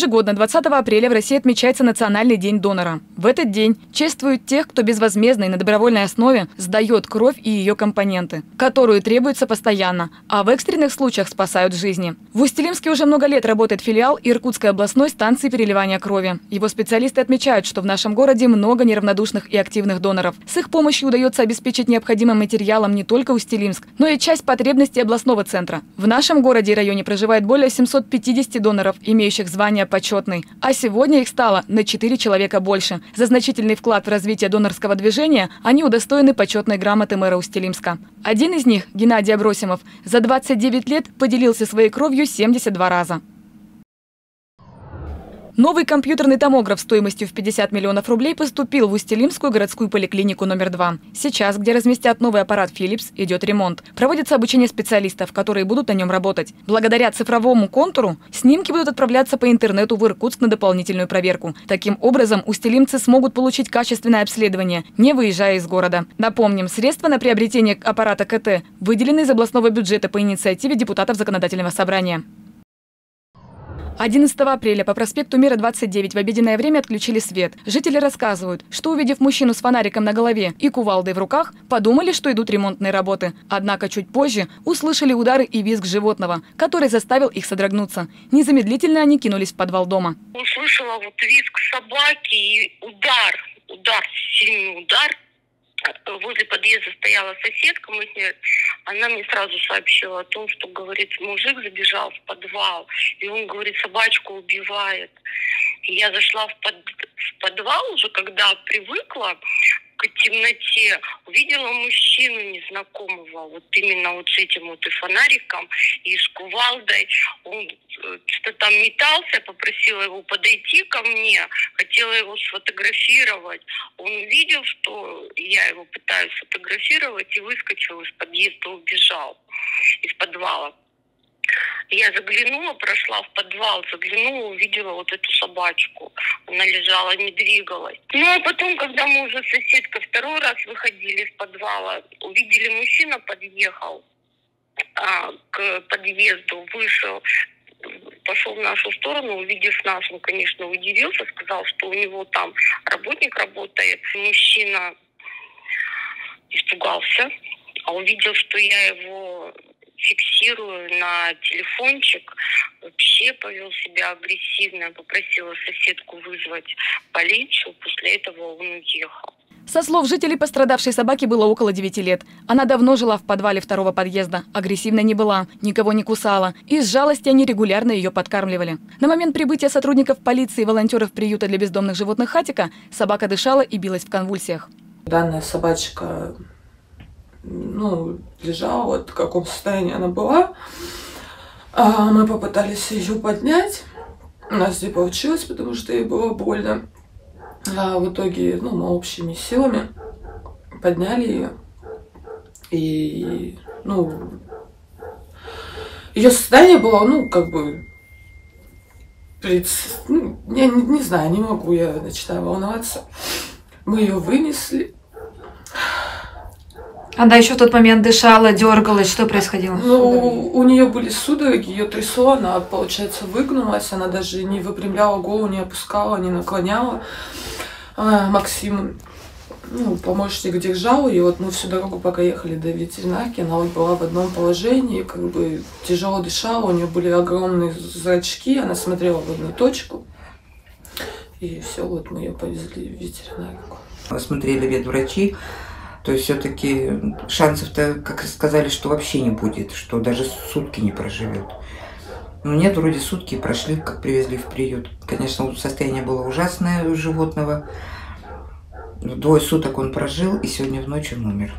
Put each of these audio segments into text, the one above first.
Ежегодно 20 апреля в России отмечается Национальный день донора. В этот день чествуют тех, кто безвозмездно и на добровольной основе сдает кровь и ее компоненты, которую требуется постоянно, а в экстренных случаях спасают жизни. В Усть-Илимске уже много лет работает филиал Иркутской областной станции переливания крови. Его специалисты отмечают, что в нашем городе много неравнодушных и активных доноров. С их помощью удается обеспечить необходимым материалом не только Усть-Илимск, но и часть потребностей областного центра. В нашем городе и районе проживает более 750 доноров, имеющих звание почетный. А сегодня их стало на 4 человека больше. За значительный вклад в развитие донорского движения они удостоены почетной грамоты мэра Устилимска. Один из них, Геннадий Абросимов, за 29 лет поделился своей кровью 72 раза. Новый компьютерный томограф стоимостью в 50 миллионов рублей поступил в Устилимскую городскую поликлинику номер 2. Сейчас, где разместят новый аппарат Philips, идет ремонт. Проводится обучение специалистов, которые будут на нем работать. Благодаря цифровому контуру снимки будут отправляться по интернету в Иркутск на дополнительную проверку. Таким образом, устилимцы смогут получить качественное обследование, не выезжая из города. Напомним, средства на приобретение аппарата КТ выделены из областного бюджета по инициативе депутатов Законодательного собрания. 11 апреля по проспекту Мира 29 в обеденное время отключили свет. Жители рассказывают, что увидев мужчину с фонариком на голове и кувалдой в руках, подумали, что идут ремонтные работы. Однако чуть позже услышали удары и визг животного, который заставил их содрогнуться. Незамедлительно они кинулись в подвал дома. Услышала вот визг собаки и удар, удар, сильный удар возле подъезда стояла соседка, мы с ней, она мне сразу сообщила о том, что, говорит, мужик забежал в подвал, и он, говорит, собачку убивает. И я зашла в, под, в подвал уже, когда привыкла, темноте увидела мужчину незнакомого, вот именно вот с этим вот и фонариком, и с кувалдой. Он э, что там метался, попросила его подойти ко мне, хотела его сфотографировать. Он увидел, что я его пытаюсь сфотографировать, и выскочил из подъезда, убежал из подвала. Я заглянула, прошла в подвал, заглянула, увидела вот эту собачку. Она лежала, не двигалась. Ну, а потом, когда мы уже с соседкой второй раз выходили из подвала, увидели мужчина подъехал а, к подъезду, вышел, пошел в нашу сторону, увидев нас, он, конечно, удивился, сказал, что у него там работник работает. Мужчина испугался, а увидел, что я его фиксирую на телефончик. Вообще повел себя агрессивно, попросила соседку вызвать полицию. После этого он уехал. Со слов жителей пострадавшей собаки было около 9 лет. Она давно жила в подвале второго подъезда, агрессивно не была, никого не кусала. И из жалости они регулярно ее подкармливали. На момент прибытия сотрудников полиции и волонтеров приюта для бездомных животных «Хатика» собака дышала и билась в конвульсиях. Данная собачка ну, лежала, вот в каком состоянии она была. А мы попытались ее поднять. У нас не получилось, потому что ей было больно. А в итоге, ну, мы общими силами подняли ее. И, ну, ее состояние было, ну, как бы, пред... ну, я не, не знаю, не могу я начинаю волноваться. Мы ее вынесли, она еще в тот момент дышала, дергалась. Что происходило? Ну, у нее были судороги, ее трясло, она, получается, выгнулась, она даже не выпрямляла голову, не опускала, не наклоняла. А, Максим, ну, помощник держал ее, вот мы всю дорогу, пока ехали до ветеринарки, она вот была в одном положении, как бы тяжело дышала, у нее были огромные зрачки, она смотрела в одну точку. И все, вот мы ее повезли в ветеринарку. Осмотрели ветврачи, то есть все-таки шансов-то, как сказали, что вообще не будет, что даже сутки не проживет. Но нет, вроде сутки прошли, как привезли в приют. Конечно, состояние было ужасное у животного. Двое суток он прожил, и сегодня в ночь он умер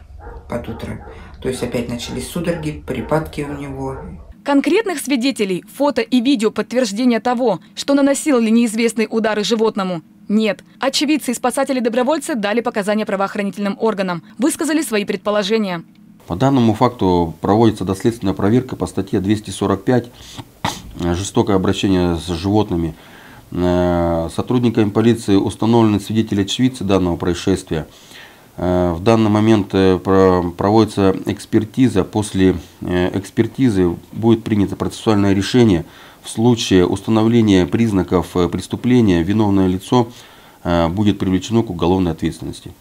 под утро. То есть опять начались судороги, припадки у него. Конкретных свидетелей, фото и видео подтверждения того, что наносил ли неизвестный удары животному, нет. Очевидцы и спасатели-добровольцы дали показания правоохранительным органам, высказали свои предположения. По данному факту проводится доследственная проверка по статье 245 «Жестокое обращение с животными». Э, сотрудниками полиции установлены свидетели очевидцы данного происшествия. Э, в данный момент э, проводится экспертиза. После экспертизы будет принято процессуальное решение В случае установления признаков э, преступления виновное лицо э, будет привлечено к уголовной ответственности.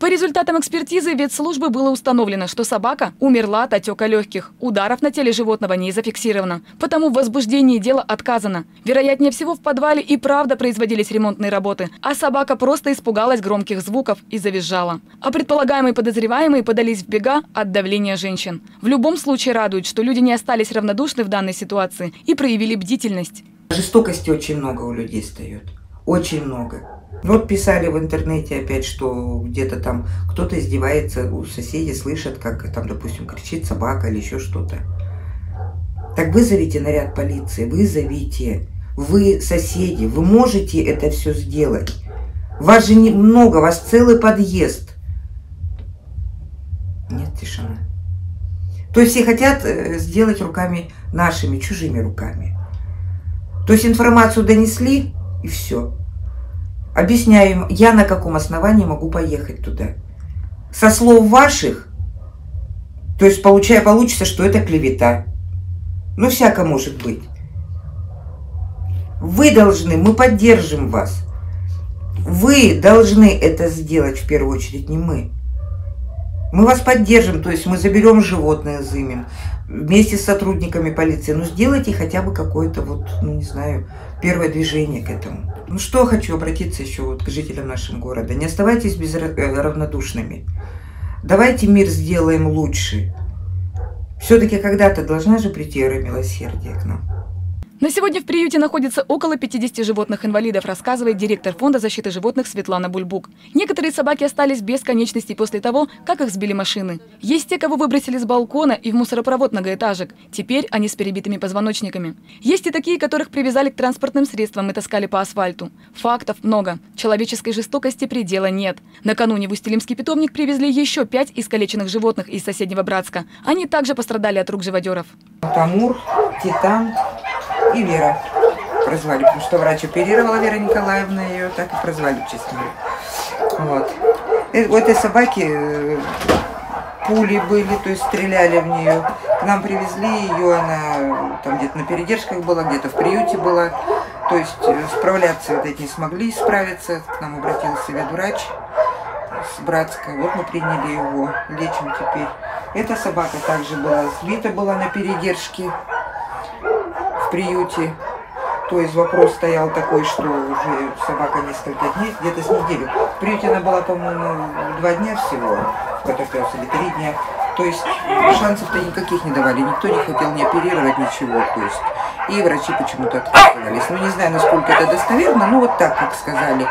По результатам экспертизы ветслужбы было установлено, что собака умерла от отека легких. Ударов на теле животного не зафиксировано. Потому в возбуждении дела отказано. Вероятнее всего, в подвале и правда производились ремонтные работы, а собака просто испугалась громких звуков и завизжала. А предполагаемые подозреваемые подались в бега от давления женщин. В любом случае радует, что люди не остались равнодушны в данной ситуации и проявили бдительность. Жестокости очень много у людей встает. Очень много. Вот писали в интернете опять, что где-то там кто-то издевается, у соседей слышат, как там, допустим, кричит собака или еще что-то. Так вызовите наряд полиции, вызовите. Вы соседи, вы можете это все сделать. Вас же немного, вас целый подъезд. Нет, тишина. То есть все хотят э, сделать руками нашими, чужими руками. То есть информацию донесли, и все. Объясняю им, я на каком основании могу поехать туда. Со слов ваших, то есть получая, получится, что это клевета. Ну, всяко может быть. Вы должны, мы поддержим вас. Вы должны это сделать в первую очередь, не мы. Мы вас поддержим, то есть мы заберем животное, зымем вместе с сотрудниками полиции. Ну, сделайте хотя бы какое-то вот, ну, не знаю, первое движение к этому. Ну, что хочу обратиться еще вот к жителям нашего города. Не оставайтесь безравнодушными. Э, Давайте мир сделаем лучше. Все-таки когда-то должна же прийти эра милосердия к нам. На сегодня в приюте находится около 50 животных-инвалидов, рассказывает директор Фонда защиты животных Светлана Бульбук. Некоторые собаки остались без конечностей после того, как их сбили машины. Есть те, кого выбросили с балкона и в мусоропровод многоэтажек. Теперь они с перебитыми позвоночниками. Есть и такие, которых привязали к транспортным средствам и таскали по асфальту. Фактов много. Человеческой жестокости предела нет. Накануне в Устилимский питомник привезли еще пять искалеченных животных из соседнего Братска. Они также пострадали от рук живодеров. Амур, Титан, и Вера прозвали, потому что врач оперировала Вера Николаевна, ее так и прозвали, честно говоря. Вот. И у этой собаки э, пули были, то есть стреляли в нее. К нам привезли ее, она там где-то на передержках была, где-то в приюте была. То есть э, справляться вот эти не смогли справиться. К нам обратился ветврач с Братска. Вот мы приняли его, лечим теперь. Эта собака также была сбита была на передержке приюте. То есть вопрос стоял такой, что уже собака несколько дней, где-то с неделю. В приюте она была, по-моему, два дня всего, котопес, или три дня. То есть шансов-то никаких не давали, никто не хотел не оперировать, ничего. То есть и врачи почему-то отказывались. Ну, не знаю, насколько это достоверно, но вот так, как сказали.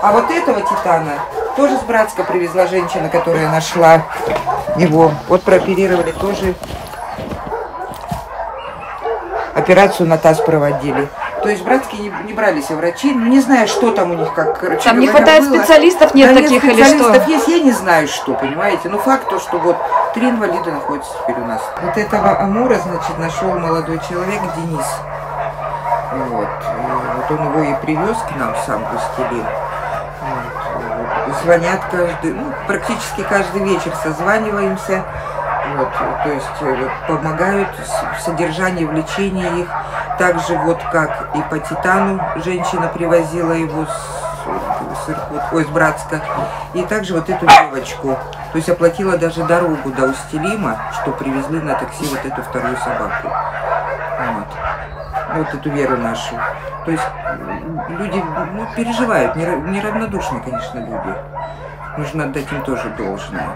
А вот этого титана тоже с Братска привезла женщина, которая нашла его. Вот прооперировали тоже операцию на таз проводили. То есть братские не, не брались а врачи, не знаю, что там у них как короче Там не хватает было. специалистов, нет да, таких нет, или что? есть, я не знаю что, понимаете. Ну факт то, что вот три инвалида находятся теперь у нас. Вот этого Амура, значит, нашел молодой человек Денис. Вот. вот он его и привез к нам сам Пустелин. Вот. Звонят каждый, ну, практически каждый вечер созваниваемся. Вот, то есть э, помогают в содержании, в лечении их. Также вот как и по Титану женщина привозила его с, с, Иркут, ой, с Братска. И также вот эту девочку. То есть оплатила даже дорогу до Устилима, что привезли на такси вот эту вторую собаку. Вот. Вот эту веру нашу. То есть люди ну, переживают, неравнодушные, конечно, люди. Нужно отдать им тоже должное.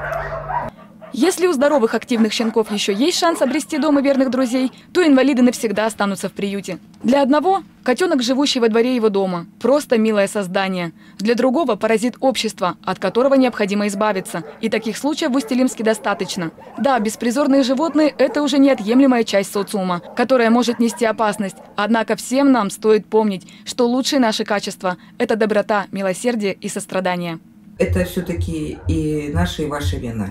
Если у здоровых активных щенков еще есть шанс обрести дома верных друзей, то инвалиды навсегда останутся в приюте. Для одного – котенок, живущий во дворе его дома. Просто милое создание. Для другого – паразит общества, от которого необходимо избавиться. И таких случаев в Устилимске достаточно. Да, беспризорные животные – это уже неотъемлемая часть социума, которая может нести опасность. Однако всем нам стоит помнить, что лучшие наши качества – это доброта, милосердие и сострадание. Это все-таки и наша, и ваша вина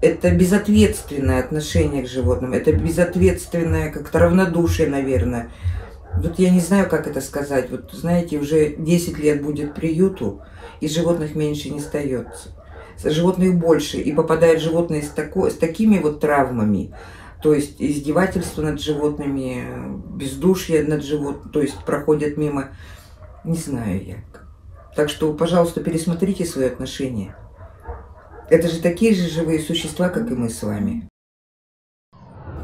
это безответственное отношение к животным, это безответственное как-то равнодушие, наверное. Вот я не знаю, как это сказать. Вот знаете, уже 10 лет будет приюту, и животных меньше не остается. Животных больше, и попадают животные с, тако, с такими вот травмами, То есть издевательство над животными, бездушие над животными, то есть проходят мимо, не знаю я. Так что, пожалуйста, пересмотрите свои отношения. Это же такие же живые существа, как и мы с вами.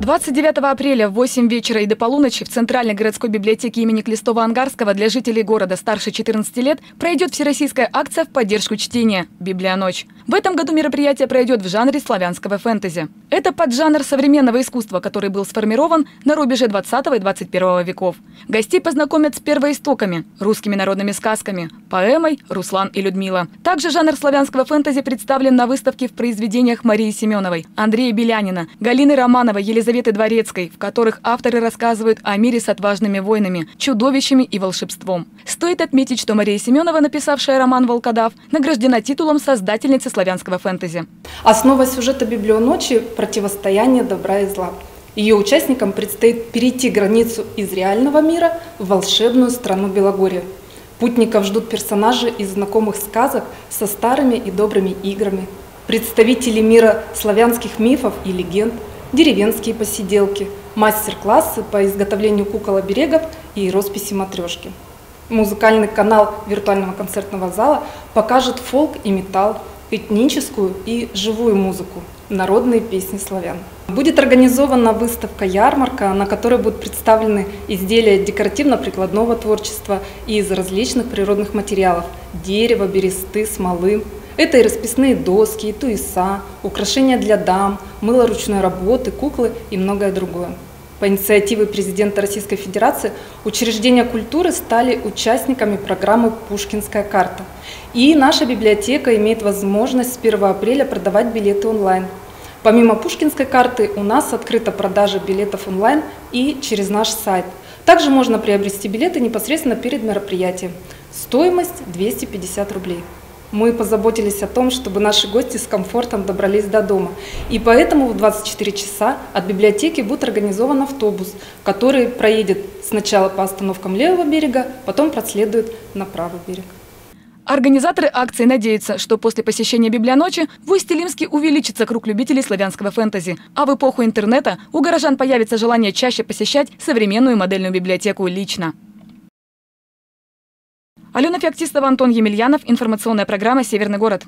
29 апреля в 8 вечера и до полуночи в Центральной городской библиотеке имени Клестова-Ангарского для жителей города старше 14 лет пройдет всероссийская акция в поддержку чтения «Библионочь». В этом году мероприятие пройдет в жанре славянского фэнтези. Это поджанр современного искусства, который был сформирован на рубеже 20 и 21 веков. Гостей познакомят с первоистоками – русскими народными сказками, поэмой «Руслан и Людмила». Также жанр славянского фэнтези представлен на выставке в произведениях Марии Семеновой, Андрея Белянина, Галины Романовой, Елизаветы Дворецкой, в которых авторы рассказывают о мире с отважными войнами, чудовищами и волшебством. Стоит отметить, что Мария Семенова, написавшая роман «Волкодав», награждена титулом создательницы славянского фэнтези. Основа сюжета «Библионочи» – противостояние добра и зла. Ее участникам предстоит перейти границу из реального мира в волшебную страну Белогорья. Путников ждут персонажи из знакомых сказок со старыми и добрыми играми, представители мира славянских мифов и легенд, деревенские посиделки, мастер-классы по изготовлению кукол-оберегов и росписи матрешки. Музыкальный канал виртуального концертного зала покажет фолк и металл, этническую и живую музыку, народные песни славян. Будет организована выставка-ярмарка, на которой будут представлены изделия декоративно-прикладного творчества из различных природных материалов – дерева, бересты, смолы. Это и расписные доски, и туиса, украшения для дам, мыло ручной работы, куклы и многое другое. По инициативе президента Российской Федерации учреждения культуры стали участниками программы «Пушкинская карта». И наша библиотека имеет возможность с 1 апреля продавать билеты онлайн. Помимо Пушкинской карты у нас открыта продажа билетов онлайн и через наш сайт. Также можно приобрести билеты непосредственно перед мероприятием. Стоимость 250 рублей мы позаботились о том, чтобы наши гости с комфортом добрались до дома. И поэтому в 24 часа от библиотеки будет организован автобус, который проедет сначала по остановкам левого берега, потом проследует на правый берег. Организаторы акции надеются, что после посещения Библионочи в Усть-Илимске увеличится круг любителей славянского фэнтези, а в эпоху интернета у горожан появится желание чаще посещать современную модельную библиотеку лично. Алена Феоктистова, Антон Емельянов. Информационная программа «Северный город».